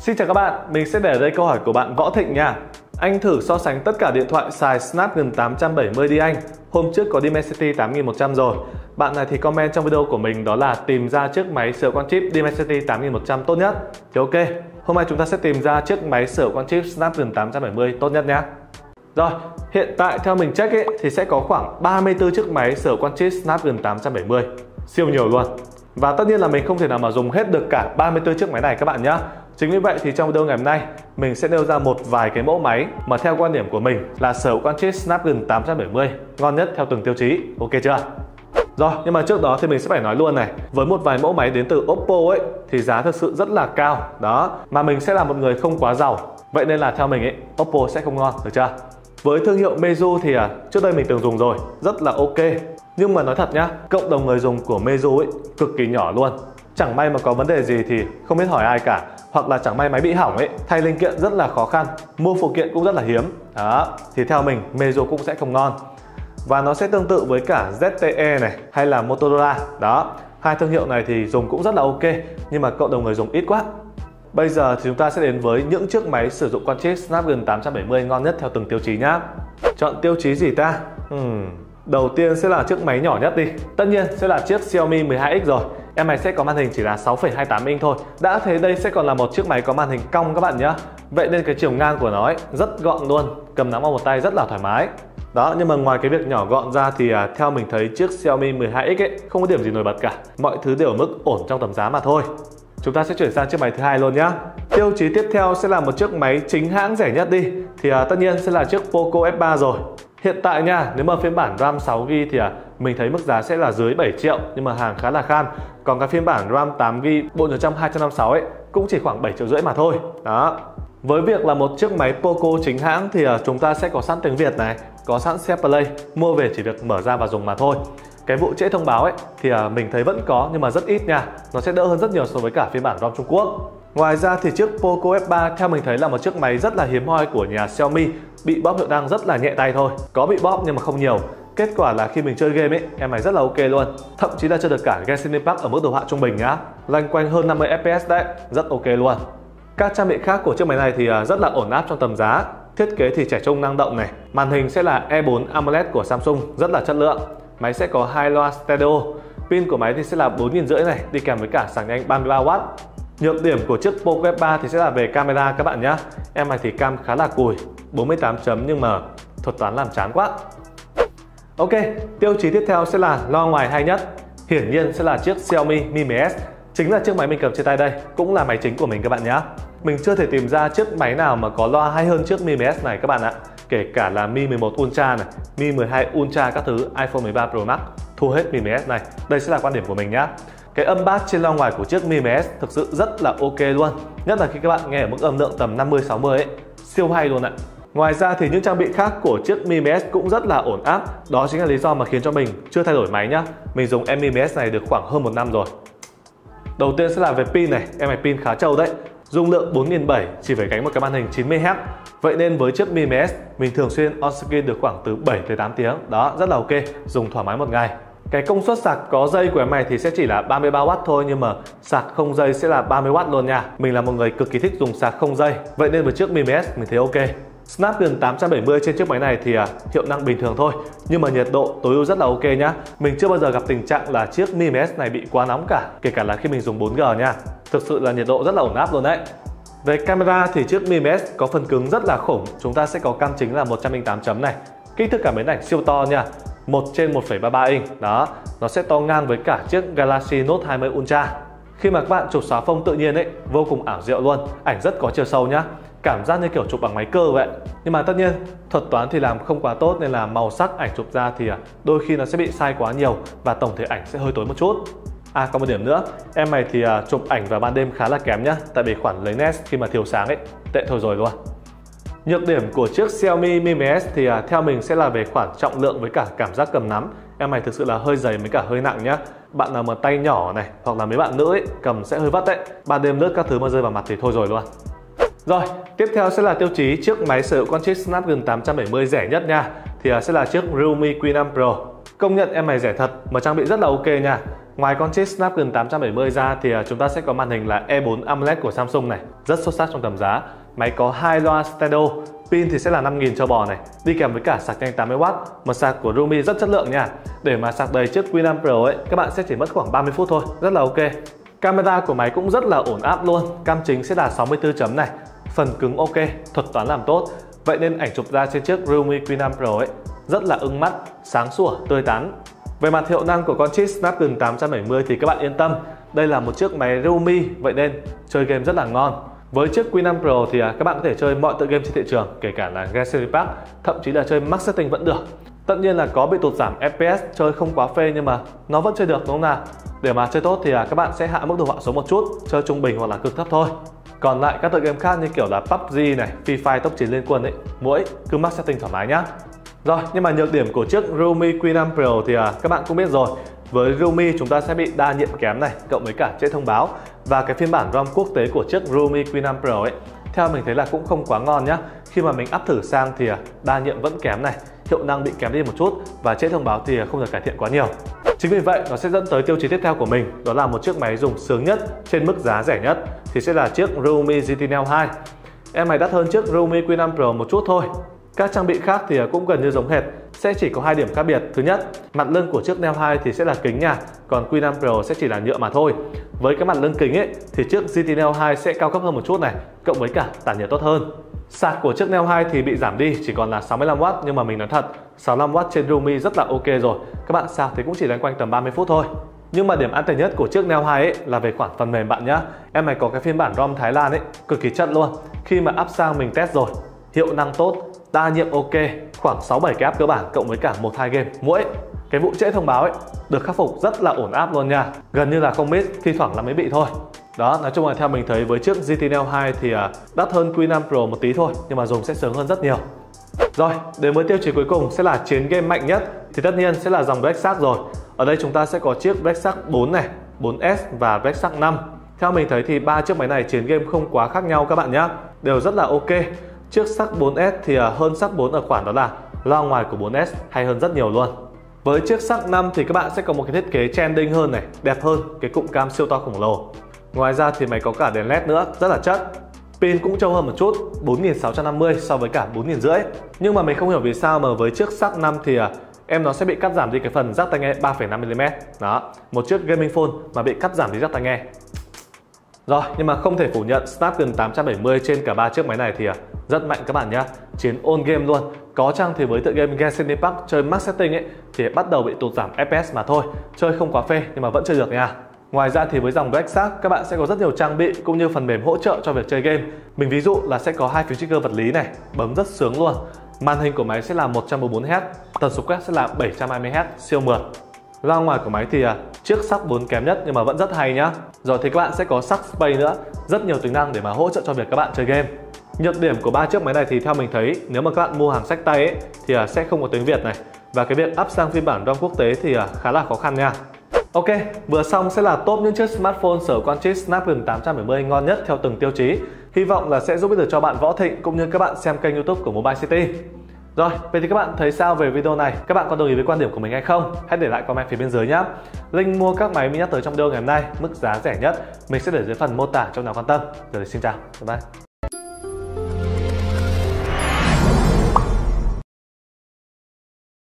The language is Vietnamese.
Xin chào các bạn, mình sẽ để ở đây câu hỏi của bạn Võ Thịnh nha. Anh thử so sánh tất cả điện thoại xài Snapdragon 870 đi anh. Hôm trước có Dimensity 8100 rồi. Bạn này thì comment trong video của mình đó là tìm ra chiếc máy sửa con chip Dimensity 8100 tốt nhất. Thì ok, hôm nay chúng ta sẽ tìm ra chiếc máy sửa con chip Snapdragon 870 tốt nhất nhé. Rồi, hiện tại theo mình check ấy, thì sẽ có khoảng 34 chiếc máy sửa con chip Snapdragon 870. Siêu nhiều luôn. Và tất nhiên là mình không thể nào mà dùng hết được cả 34 chiếc máy này các bạn nhé. Chính vì vậy thì trong video ngày hôm nay mình sẽ nêu ra một vài cái mẫu máy mà theo quan điểm của mình là sở hữu con chip Snapdragon 870 ngon nhất theo từng tiêu chí. Ok chưa? Rồi, nhưng mà trước đó thì mình sẽ phải nói luôn này Với một vài mẫu máy đến từ Oppo ấy Thì giá thực sự rất là cao Đó, mà mình sẽ là một người không quá giàu Vậy nên là theo mình ấy, Oppo sẽ không ngon, được chưa? Với thương hiệu Meizu thì à, trước đây mình từng dùng rồi, rất là ok Nhưng mà nói thật nhá, cộng đồng người dùng của Meizu ấy cực kỳ nhỏ luôn Chẳng may mà có vấn đề gì thì không biết hỏi ai cả hoặc là chẳng may máy bị hỏng ấy, thay linh kiện rất là khó khăn, mua phụ kiện cũng rất là hiếm đó, thì theo mình Meizu cũng sẽ không ngon và nó sẽ tương tự với cả ZTE này, hay là Motorola đó, hai thương hiệu này thì dùng cũng rất là ok, nhưng mà cộng đồng người dùng ít quá Bây giờ thì chúng ta sẽ đến với những chiếc máy sử dụng con chip Snapdragon 870 ngon nhất theo từng tiêu chí nhá. Chọn tiêu chí gì ta? Hmm. Đầu tiên sẽ là chiếc máy nhỏ nhất đi. Tất nhiên sẽ là chiếc Xiaomi 12X rồi. Em này sẽ có màn hình chỉ là 6,28 inch thôi. Đã thấy đây sẽ còn là một chiếc máy có màn hình cong các bạn nhé. Vậy nên cái chiều ngang của nó ấy, rất gọn luôn, cầm nắm vào một tay rất là thoải mái. Đó, nhưng mà ngoài cái việc nhỏ gọn ra thì à, theo mình thấy chiếc Xiaomi 12X ấy không có điểm gì nổi bật cả. Mọi thứ đều ở mức ổn trong tầm giá mà thôi. Chúng ta sẽ chuyển sang chiếc máy thứ hai luôn nhé. Tiêu chí tiếp theo sẽ là một chiếc máy chính hãng rẻ nhất đi. Thì à, tất nhiên sẽ là chiếc Poco F3 rồi. Hiện tại nha, nếu mà phiên bản RAM 6GB thì à, mình thấy mức giá sẽ là dưới 7 triệu nhưng mà hàng khá là khan. Còn cái phiên bản RAM 8GB bộ nhớ trong 256 ấy cũng chỉ khoảng 7 triệu rưỡi mà thôi. Đó. Với việc là một chiếc máy Poco chính hãng thì à, chúng ta sẽ có sẵn tiếng Việt này, có sẵn xe Play, mua về chỉ việc mở ra và dùng mà thôi cái vụ trễ thông báo ấy thì à, mình thấy vẫn có nhưng mà rất ít nha nó sẽ đỡ hơn rất nhiều so với cả phiên bản ROM Trung Quốc Ngoài ra thì chiếc Poco F3 theo mình thấy là một chiếc máy rất là hiếm hoi của nhà Xiaomi bị bóp hiệu năng rất là nhẹ tay thôi. Có bị bóp nhưng mà không nhiều. Kết quả là khi mình chơi game ấy, em này rất là ok luôn. Thậm chí là chơi được cả Genshin Impact ở mức đồ họa trung bình nhá. Loanh quanh hơn 50 FPS đấy, rất ok luôn. Các trang bị khác của chiếc máy này thì à, rất là ổn áp trong tầm giá. Thiết kế thì trẻ trung năng động này. Màn hình sẽ là E4 AMOLED của Samsung, rất là chất lượng. Máy sẽ có hai loa stereo. Pin của máy thì sẽ là 4.500 này, đi kèm với cả sạc nhanh 33W. Nhược điểm của chiếc Poco F3 thì sẽ là về camera các bạn nhé. Em này thì cam khá là cùi, 48 chấm nhưng mà thuật toán làm chán quá. Ok, tiêu chí tiếp theo sẽ là loa ngoài hay nhất. Hiển nhiên sẽ là chiếc Xiaomi Mi 10s. Chính là chiếc máy mình cầm trên tay đây, cũng là máy chính của mình các bạn nhé. Mình chưa thể tìm ra chiếc máy nào mà có loa hay hơn chiếc Mi 10s này các bạn ạ kể cả là Mi 11 Ultra này, Mi 12 Ultra các thứ, iPhone 13 Pro Max thua hết Mi 10s này. Đây sẽ là quan điểm của mình nhá. Cái âm bass trên loa ngoài của chiếc Mi 10s thực sự rất là ok luôn. Nhất là khi các bạn nghe ở mức âm lượng tầm 50 60 ấy, siêu hay luôn ạ. Ngoài ra thì những trang bị khác của chiếc Mi 10s cũng rất là ổn áp. Đó chính là lý do mà khiến cho mình chưa thay đổi máy nhá. Mình dùng em Mi 10s này được khoảng hơn một năm rồi. Đầu tiên sẽ là về pin này, em này pin khá trâu đấy. Dung lượng 4700 chỉ phải gánh một cái màn hình 90Hz. Vậy nên với chiếc Mi MS mình thường xuyên on screen được khoảng từ 7 tới 8 tiếng. Đó, rất là ok, dùng thoải mái một ngày. Cái công suất sạc có dây của em này thì sẽ chỉ là 33W thôi nhưng mà sạc không dây sẽ là 30W luôn nha. Mình là một người cực kỳ thích dùng sạc không dây. Vậy nên với chiếc Mi MS mình thấy ok. Snapdragon 870 trên chiếc máy này thì à, hiệu năng bình thường thôi nhưng mà nhiệt độ tối ưu rất là ok nhá. Mình chưa bao giờ gặp tình trạng là chiếc Mi MS này bị quá nóng cả, kể cả là khi mình dùng 4G nha. Thực sự là nhiệt độ rất là ổn áp luôn đấy. Về camera thì chiếc Mi MS có phần cứng rất là khủng. Chúng ta sẽ có cam chính là 108 chấm này. Kích thước cảm biến ảnh siêu to nha. 1 trên 1,33 inch. Đó, nó sẽ to ngang với cả chiếc Galaxy Note 20 Ultra. Khi mà các bạn chụp xóa phông tự nhiên ấy, vô cùng ảo diệu luôn. Ảnh rất có chiều sâu nhá. Cảm giác như kiểu chụp bằng máy cơ vậy. Nhưng mà tất nhiên, thuật toán thì làm không quá tốt nên là màu sắc ảnh chụp ra thì à, đôi khi nó sẽ bị sai quá nhiều và tổng thể ảnh sẽ hơi tối một chút. À còn một điểm nữa, em này thì uh, chụp ảnh vào ban đêm khá là kém nhá Tại vì khoản lấy nét khi mà thiếu sáng ấy, tệ thôi rồi luôn Nhược điểm của chiếc Xiaomi Mi 10s thì uh, theo mình sẽ là về khoản trọng lượng với cả cảm giác cầm nắm. Em này thực sự là hơi dày với cả hơi nặng nhá. Bạn nào mà tay nhỏ này hoặc là mấy bạn nữ ấy, cầm sẽ hơi vắt đấy. Ban đêm lướt các thứ mà rơi vào mặt thì thôi rồi luôn rồi, tiếp theo sẽ là tiêu chí chiếc máy sở hữu con chip Snapdragon 870 rẻ nhất nha Thì à, sẽ là chiếc Realme Q5 Pro Công nhận em này rẻ thật mà trang bị rất là ok nha Ngoài con chip Snapdragon 870 ra thì à, chúng ta sẽ có màn hình là E4 AMOLED của Samsung này, rất xuất sắc trong tầm giá. Máy có hai loa stereo, pin thì sẽ là 5000 cho bò này, đi kèm với cả sạc nhanh 80W, một sạc của Rumi rất chất lượng nha. Để mà sạc đầy chiếc Q5 Pro ấy, các bạn sẽ chỉ mất khoảng 30 phút thôi, rất là ok. Camera của máy cũng rất là ổn áp luôn, cam chính sẽ là 64 chấm này, phần cứng ok, thuật toán làm tốt. Vậy nên ảnh chụp ra trên chiếc Realme Q5 Pro ấy rất là ưng mắt, sáng sủa, tươi tắn. Về mặt hiệu năng của con chip Snapdragon 870 thì các bạn yên tâm, đây là một chiếc máy Realme vậy nên chơi game rất là ngon. Với chiếc Q5 Pro thì à, các bạn có thể chơi mọi tựa game trên thị trường, kể cả là Genshin Impact, thậm chí là chơi max setting vẫn được. Tất nhiên là có bị tụt giảm FPS, chơi không quá phê nhưng mà nó vẫn chơi được đúng không nào? Để mà chơi tốt thì à, các bạn sẽ hạ mức đồ họa xuống một chút, chơi trung bình hoặc là cực thấp thôi. Còn lại các tựa game khác như kiểu là PUBG này, Free Fire tốc chiến liên quân ấy, mỗi cứ max setting thoải mái nhá. Rồi, nhưng mà nhược điểm của chiếc Realme Q5 Pro thì à, các bạn cũng biết rồi. Với Realme chúng ta sẽ bị đa nhiệm kém này, cộng với cả trễ thông báo và cái phiên bản ROM quốc tế của chiếc Realme Q5 Pro ấy theo mình thấy là cũng không quá ngon nhá. Khi mà mình áp thử sang thì à, đa nhiệm vẫn kém này, hiệu năng bị kém đi một chút và trễ thông báo thì à, không được cải thiện quá nhiều. Chính vì vậy nó sẽ dẫn tới tiêu chí tiếp theo của mình đó là một chiếc máy dùng sướng nhất trên mức giá rẻ nhất thì sẽ là chiếc Realme GT Neo 2. Em này đắt hơn chiếc Realme Q5 Pro một chút thôi các trang bị khác thì cũng gần như giống hệt, sẽ chỉ có hai điểm khác biệt. Thứ nhất, mặt lưng của chiếc Neo 2 thì sẽ là kính nha, còn Q5 Pro sẽ chỉ là nhựa mà thôi. Với cái mặt lưng kính ấy thì chiếc GT Neo 2 sẽ cao cấp hơn một chút này, cộng với cả tản nhiệt tốt hơn. Sạc của chiếc Neo 2 thì bị giảm đi chỉ còn là 65W nhưng mà mình nói thật, 65W trên Realme rất là ok rồi. Các bạn sạc thì cũng chỉ loanh quanh tầm 30 phút thôi. Nhưng mà điểm an toàn nhất của chiếc Neo 2 ấy là về khoản phần mềm bạn nhá. Em này có cái phiên bản ROM Thái Lan ấy, cực kỳ chất luôn. Khi mà áp sang mình test rồi, hiệu năng tốt, đa nhiệm ok, khoảng 6 7 cái app cơ bản cộng với cả một hai game mỗi cái vụ trễ thông báo ấy được khắc phục rất là ổn áp luôn nha gần như là không biết thi thoảng là mới bị thôi đó nói chung là theo mình thấy với chiếc GT Neo 2 thì à, đắt hơn Q5 Pro một tí thôi nhưng mà dùng sẽ sướng hơn rất nhiều. Rồi đến với tiêu chí cuối cùng sẽ là chiến game mạnh nhất thì tất nhiên sẽ là dòng Black Shark rồi. Ở đây chúng ta sẽ có chiếc Black Shark 4 này 4S và Black Shark 5 theo mình thấy thì ba chiếc máy này chiến game không quá khác nhau các bạn nhé đều rất là ok. Chiếc shark 4S thì à, hơn shark 4 ở khoản đó là loa ngoài của 4S hay hơn rất nhiều luôn. Với chiếc shark 5 thì các bạn sẽ có một cái thiết kế trending hơn này, đẹp hơn, cái cụm cam siêu to khổng lồ. Ngoài ra thì máy có cả đèn led nữa, rất là chất. Pin cũng trâu hơn một chút, 4650 so với cả 4500. Nhưng mà mình không hiểu vì sao mà với chiếc sắc 5 thì à, em nó sẽ bị cắt giảm đi cái phần rắc tai nghe 3,5mm. Đó, một chiếc gaming phone mà bị cắt giảm đi rắc tai nghe. Rồi, nhưng mà không thể phủ nhận Snapdragon 870 trên cả ba chiếc máy này thì à, rất mạnh các bạn nhé chiến ôn game luôn có chăng thì với tựa game Genshin Impact chơi max setting ấy thì bắt đầu bị tụt giảm FPS mà thôi chơi không quá phê nhưng mà vẫn chơi được nha Ngoài ra thì với dòng Black Shark các bạn sẽ có rất nhiều trang bị cũng như phần mềm hỗ trợ cho việc chơi game. Mình ví dụ là sẽ có hai phím trigger vật lý này, bấm rất sướng luôn. Màn hình của máy sẽ là 144Hz, tần số quét sẽ là 720Hz, siêu mượt. Loa ngoài của máy thì à, chiếc sắc 4 kém nhất nhưng mà vẫn rất hay nhá. Rồi thì các bạn sẽ có sắc Space nữa, rất nhiều tính năng để mà hỗ trợ cho việc các bạn chơi game. Nhược điểm của ba chiếc máy này thì theo mình thấy nếu mà các bạn mua hàng sách tay ấy thì à, sẽ không có tiếng Việt này và cái việc up sang phiên bản ROM quốc tế thì à, khá là khó khăn nha. Ok, vừa xong sẽ là top những chiếc smartphone sở quan chip Snapdragon 870 ngon nhất theo từng tiêu chí. Hy vọng là sẽ giúp ích được cho bạn Võ Thịnh cũng như các bạn xem kênh YouTube của Mobile City. Rồi, vậy thì các bạn thấy sao về video này? Các bạn có đồng ý với quan điểm của mình hay không? Hãy để lại comment phía bên dưới nhé. Link mua các máy mình nhắc tới trong video ngày hôm nay, mức giá rẻ nhất, mình sẽ để dưới phần mô tả cho nào quan tâm. Rồi xin chào, bye bye.